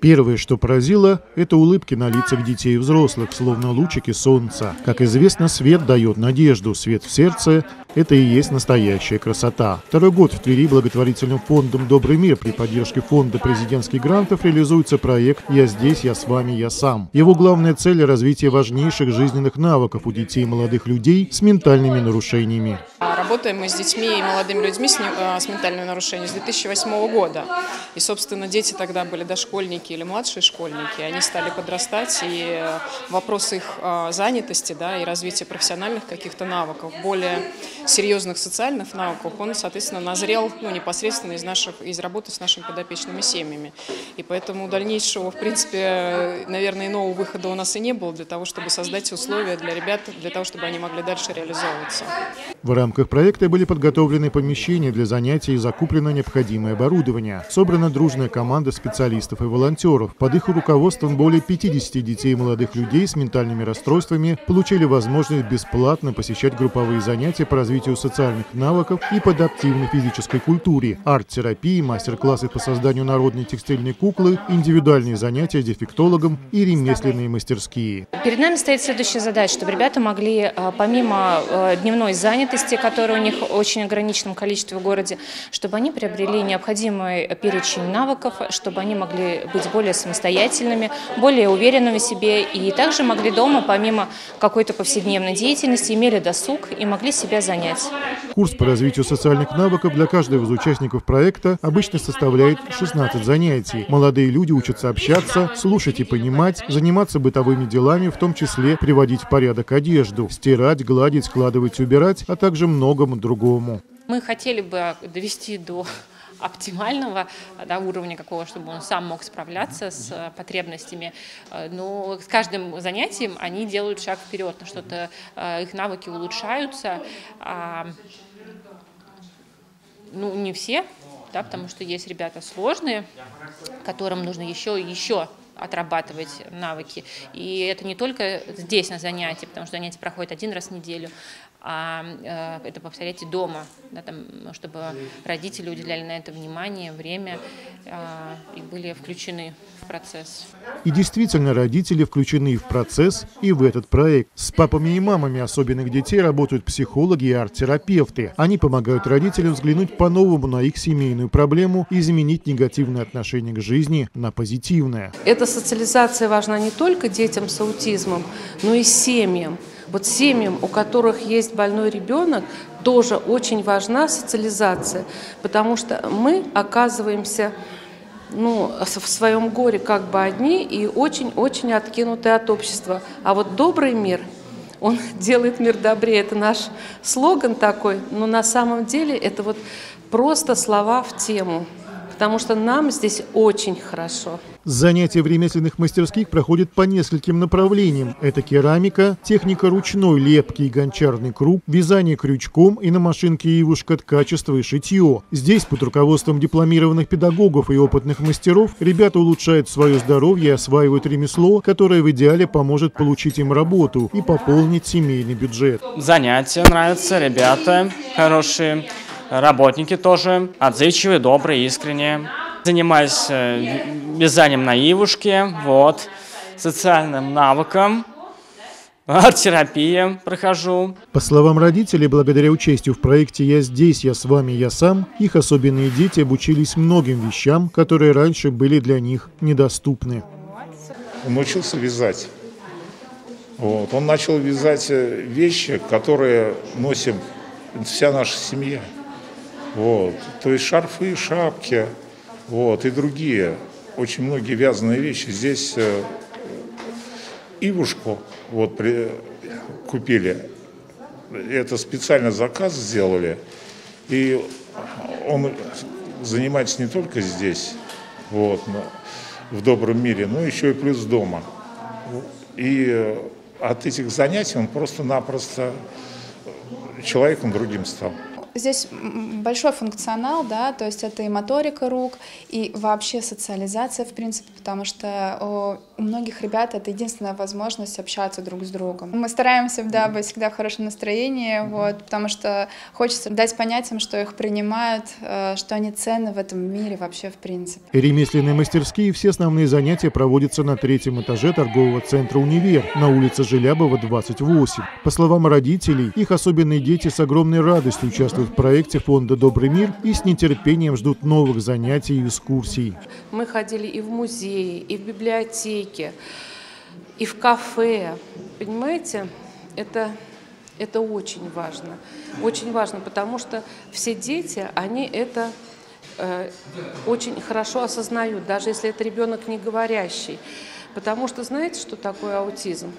Первое, что поразило, это улыбки на лицах детей и взрослых, словно лучики солнца. Как известно, свет дает надежду, свет в сердце – это и есть настоящая красота. Второй год в Твери благотворительным фондом «Добрый мир» при поддержке фонда президентских грантов реализуется проект «Я здесь, я с вами, я сам». Его главная цель – развитие важнейших жизненных навыков у детей и молодых людей с ментальными нарушениями. Работаем мы с детьми и молодыми людьми с, с ментальными нарушениями с 2008 года. И, собственно, дети тогда были дошкольники или младшие школьники, они стали подрастать, и э, вопрос их э, занятости да, и развития профессиональных каких-то навыков, более серьезных социальных навыков, он, соответственно, назрел ну, непосредственно из, наших, из работы с нашими подопечными семьями. И поэтому дальнейшего, в принципе, наверное, нового выхода у нас и не было для того, чтобы создать условия для ребят, для того, чтобы они могли дальше реализовываться. В рамках проекта были подготовлены помещения для занятий и закуплено необходимое оборудование. Собрана дружная команда специалистов и волонтеров волонтеров. Под их руководством более 50 детей и молодых людей с ментальными расстройствами получили возможность бесплатно посещать групповые занятия по развитию социальных навыков и по адаптивной физической культуре, арт-терапии, мастер-классы по созданию народной текстильной куклы, индивидуальные занятия дефектологом и ремесленные мастерские. Перед нами стоит следующая задача, чтобы ребята могли, э, помимо э, дневной занятости, которая у них очень ограниченном количестве в городе, чтобы они приобрели необходимый перечень навыков, чтобы они могли быть более самостоятельными, более уверенными в себе и также могли дома, помимо какой-то повседневной деятельности, имели досуг и могли себя занять. Курс по развитию социальных навыков для каждого из участников проекта обычно составляет 16 занятий. Молодые люди учатся общаться, слушать и понимать, заниматься бытовыми делами, в том числе приводить в порядок одежду, стирать, гладить, складывать, убирать, а также многому другому. Мы хотели бы довести до оптимального да, уровня какого, чтобы он сам мог справляться с э, потребностями. Э, но с каждым занятием они делают шаг вперед, на что-то э, их навыки улучшаются. А, ну, не все, да, потому что есть ребята сложные, которым нужно еще и еще отрабатывать навыки. И это не только здесь на занятии, потому что занятия проходят один раз в неделю, а э, это повторять и дома, да, там, чтобы родители уделяли на это внимание, время э, и были включены в процесс. И действительно, родители включены в процесс и в этот проект. С папами и мамами особенных детей работают психологи и арт-терапевты. Они помогают родителям взглянуть по-новому на их семейную проблему и изменить негативное отношение к жизни на позитивное. Эта социализация важна не только детям с аутизмом, но и семьям. Вот семьям, у которых есть больной ребенок, тоже очень важна социализация, потому что мы оказываемся ну, в своем горе как бы одни и очень-очень откинуты от общества. А вот добрый мир, он делает мир добрее. Это наш слоган такой, но на самом деле это вот просто слова в тему потому что нам здесь очень хорошо. Занятия в ремесленных мастерских проходят по нескольким направлениям. Это керамика, техника ручной лепки и гончарный круг, вязание крючком и на машинке ивушка ткачество и шитье. Здесь под руководством дипломированных педагогов и опытных мастеров ребята улучшают свое здоровье и осваивают ремесло, которое в идеале поможет получить им работу и пополнить семейный бюджет. Занятия нравятся, ребята хорошие работники тоже отзывчивые, добрые, искренние. Занимаюсь э, вязанием на ивушке, вот, социальным навыком, арт-терапия прохожу. По словам родителей, благодаря участию в проекте «Я здесь, я с вами, я сам», их особенные дети обучились многим вещам, которые раньше были для них недоступны. Он научился вязать. Вот. Он начал вязать э, вещи, которые носим вся наша семья. Вот. То есть шарфы, шапки вот, и другие, очень многие вязаные вещи. Здесь э, ивушку вот, при, купили, это специально заказ сделали, и он занимается не только здесь, вот, в добром мире, но еще и плюс дома. И от этих занятий он просто-напросто человеком другим стал. Здесь большой функционал, да, то есть это и моторика рук, и вообще социализация, в принципе, потому что у многих ребят это единственная возможность общаться друг с другом. Мы стараемся, да, быть всегда в хорошем настроении, вот, потому что хочется дать понять им, что их принимают, э, что они ценны в этом мире вообще в принципе. Ремесленные мастерские все основные занятия проводятся на третьем этаже торгового центра «Универ» на улице Желябова, 28. По словам родителей, их особенные дети с огромной радостью участвуют в проекте фонда «Добрый мир» и с нетерпением ждут новых занятий и экскурсий. Мы ходили и в музеи, и в библиотеки, и в кафе. Понимаете, это, это очень важно. Очень важно, потому что все дети, они это э, очень хорошо осознают, даже если это ребенок не говорящий. Потому что знаете, что такое аутизм?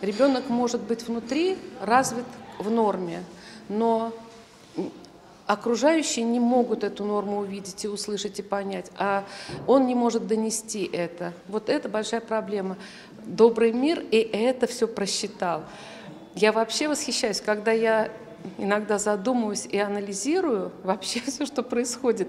Ребенок может быть внутри развит в норме, но окружающие не могут эту норму увидеть и услышать и понять, а он не может донести это. Вот это большая проблема. Добрый мир и это все просчитал. Я вообще восхищаюсь, когда я иногда задумываюсь и анализирую вообще все, что происходит.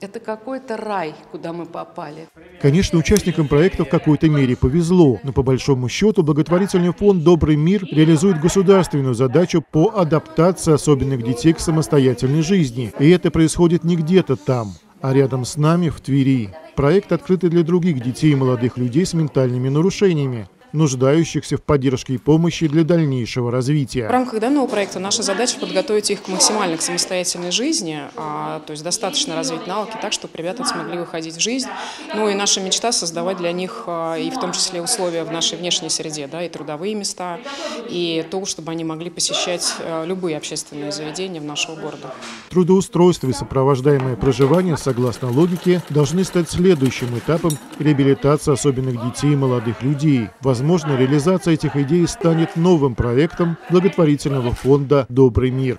Это какой-то рай, куда мы попали. Конечно, участникам проекта в какой-то мере повезло, но по большому счету благотворительный фонд «Добрый мир» реализует государственную задачу по адаптации особенных детей к самостоятельной жизни. И это происходит не где-то там, а рядом с нами в Твери. Проект открытый для других детей и молодых людей с ментальными нарушениями нуждающихся в поддержке и помощи для дальнейшего развития. В рамках данного проекта наша задача подготовить их к максимально к самостоятельной жизни, а, то есть достаточно развить навыки так, чтобы ребята смогли выходить в жизнь. Ну и наша мечта создавать для них а, и в том числе условия в нашей внешней среде, да, и трудовые места, и то, чтобы они могли посещать а, любые общественные заведения в нашего города. Трудоустройство и сопровождаемое проживание, согласно логике, должны стать следующим этапом реабилитации особенных детей и молодых людей. Возможно, реализация этих идей станет новым проектом благотворительного фонда «Добрый мир».